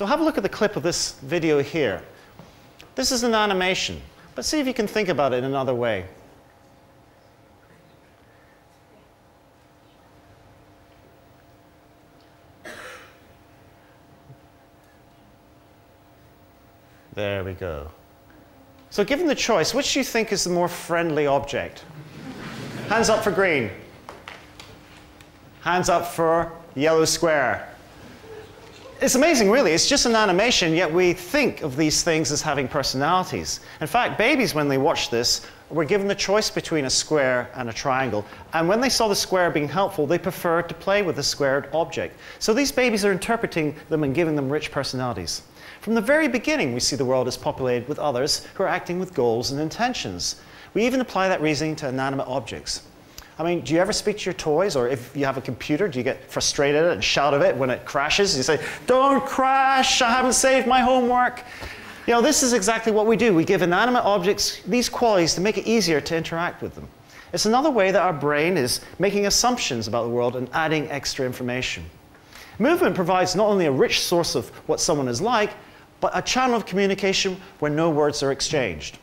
So have a look at the clip of this video here. This is an animation, but see if you can think about it in another way. There we go. So given the choice, which do you think is the more friendly object? Hands up for green. Hands up for yellow square. It's amazing, really. It's just an animation, yet we think of these things as having personalities. In fact, babies, when they watch this, were given the choice between a square and a triangle. And when they saw the square being helpful, they preferred to play with the squared object. So these babies are interpreting them and giving them rich personalities. From the very beginning, we see the world is populated with others who are acting with goals and intentions. We even apply that reasoning to inanimate objects. I mean, do you ever speak to your toys, or if you have a computer, do you get frustrated and shout at it when it crashes? You say, Don't crash, I haven't saved my homework. You know, this is exactly what we do. We give inanimate objects these qualities to make it easier to interact with them. It's another way that our brain is making assumptions about the world and adding extra information. Movement provides not only a rich source of what someone is like, but a channel of communication where no words are exchanged.